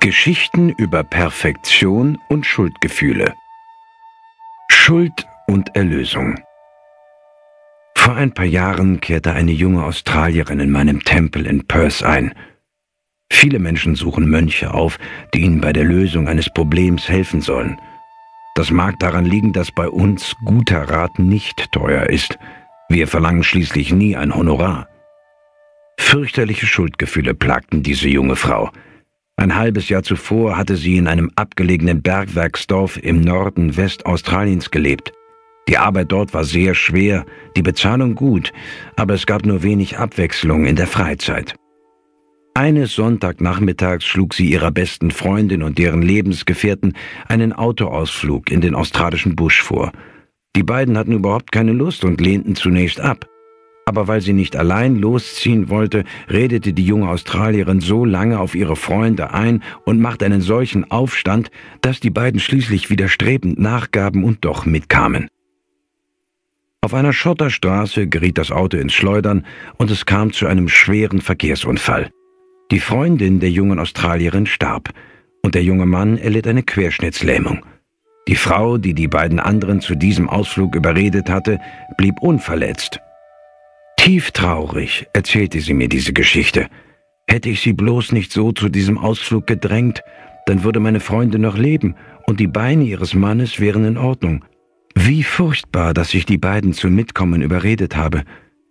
Geschichten über Perfektion und Schuldgefühle. Schuld und Erlösung. Vor ein paar Jahren kehrte eine junge Australierin in meinem Tempel in Perth ein. Viele Menschen suchen Mönche auf, die ihnen bei der Lösung eines Problems helfen sollen. Das mag daran liegen, dass bei uns guter Rat nicht teuer ist. Wir verlangen schließlich nie ein Honorar. Fürchterliche Schuldgefühle plagten diese junge Frau. Ein halbes Jahr zuvor hatte sie in einem abgelegenen Bergwerksdorf im Norden Westaustraliens gelebt. Die Arbeit dort war sehr schwer, die Bezahlung gut, aber es gab nur wenig Abwechslung in der Freizeit. Eines Sonntagnachmittags schlug sie ihrer besten Freundin und deren Lebensgefährten einen Autoausflug in den australischen Busch vor. Die beiden hatten überhaupt keine Lust und lehnten zunächst ab aber weil sie nicht allein losziehen wollte, redete die junge Australierin so lange auf ihre Freunde ein und machte einen solchen Aufstand, dass die beiden schließlich widerstrebend nachgaben und doch mitkamen. Auf einer Schotterstraße geriet das Auto ins Schleudern und es kam zu einem schweren Verkehrsunfall. Die Freundin der jungen Australierin starb und der junge Mann erlitt eine Querschnittslähmung. Die Frau, die die beiden anderen zu diesem Ausflug überredet hatte, blieb unverletzt Tief traurig erzählte sie mir diese Geschichte. Hätte ich sie bloß nicht so zu diesem Ausflug gedrängt, dann würde meine Freundin noch leben und die Beine ihres Mannes wären in Ordnung. Wie furchtbar, dass ich die beiden zum Mitkommen überredet habe.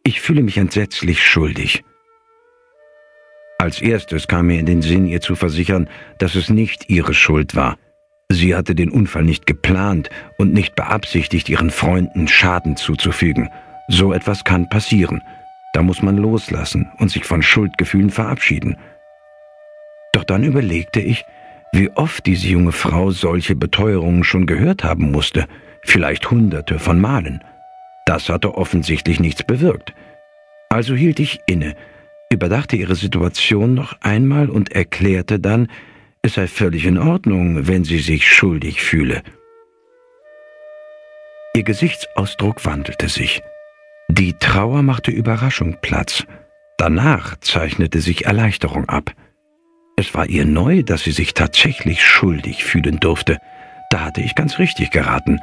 Ich fühle mich entsetzlich schuldig. Als erstes kam mir in den Sinn, ihr zu versichern, dass es nicht ihre Schuld war. Sie hatte den Unfall nicht geplant und nicht beabsichtigt, ihren Freunden Schaden zuzufügen. So etwas kann passieren. Da muss man loslassen und sich von Schuldgefühlen verabschieden. Doch dann überlegte ich, wie oft diese junge Frau solche Beteuerungen schon gehört haben musste, vielleicht hunderte von Malen. Das hatte offensichtlich nichts bewirkt. Also hielt ich inne, überdachte ihre Situation noch einmal und erklärte dann, es sei völlig in Ordnung, wenn sie sich schuldig fühle. Ihr Gesichtsausdruck wandelte sich. Die Trauer machte Überraschung Platz. Danach zeichnete sich Erleichterung ab. Es war ihr neu, dass sie sich tatsächlich schuldig fühlen durfte. Da hatte ich ganz richtig geraten.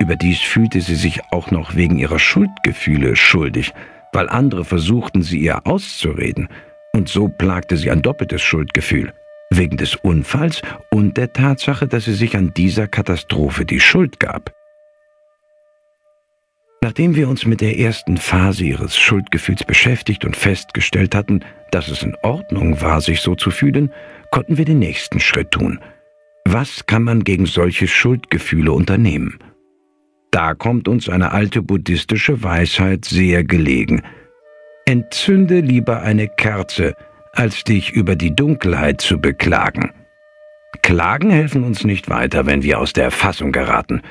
Überdies fühlte sie sich auch noch wegen ihrer Schuldgefühle schuldig, weil andere versuchten, sie ihr auszureden. Und so plagte sie ein doppeltes Schuldgefühl. Wegen des Unfalls und der Tatsache, dass sie sich an dieser Katastrophe die Schuld gab. Nachdem wir uns mit der ersten Phase ihres Schuldgefühls beschäftigt und festgestellt hatten, dass es in Ordnung war, sich so zu fühlen, konnten wir den nächsten Schritt tun. Was kann man gegen solche Schuldgefühle unternehmen? Da kommt uns eine alte buddhistische Weisheit sehr gelegen. Entzünde lieber eine Kerze, als dich über die Dunkelheit zu beklagen. Klagen helfen uns nicht weiter, wenn wir aus der Fassung geraten.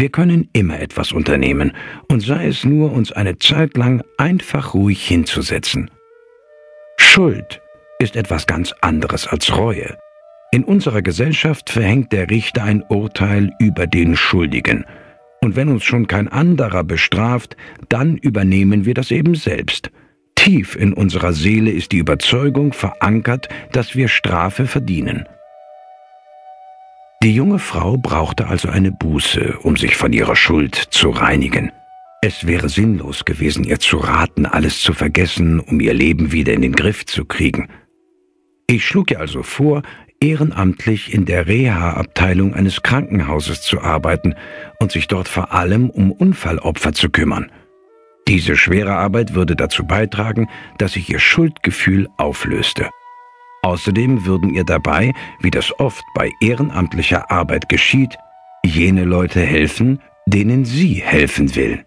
Wir können immer etwas unternehmen, und sei es nur, uns eine Zeit lang einfach ruhig hinzusetzen. Schuld ist etwas ganz anderes als Reue. In unserer Gesellschaft verhängt der Richter ein Urteil über den Schuldigen. Und wenn uns schon kein anderer bestraft, dann übernehmen wir das eben selbst. Tief in unserer Seele ist die Überzeugung verankert, dass wir Strafe verdienen. Die junge Frau brauchte also eine Buße, um sich von ihrer Schuld zu reinigen. Es wäre sinnlos gewesen, ihr zu raten, alles zu vergessen, um ihr Leben wieder in den Griff zu kriegen. Ich schlug ihr also vor, ehrenamtlich in der Reha-Abteilung eines Krankenhauses zu arbeiten und sich dort vor allem um Unfallopfer zu kümmern. Diese schwere Arbeit würde dazu beitragen, dass sich ihr Schuldgefühl auflöste. Außerdem würden ihr dabei, wie das oft bei ehrenamtlicher Arbeit geschieht, jene Leute helfen, denen sie helfen will.